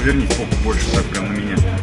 поверни фокус больше так прям на меня.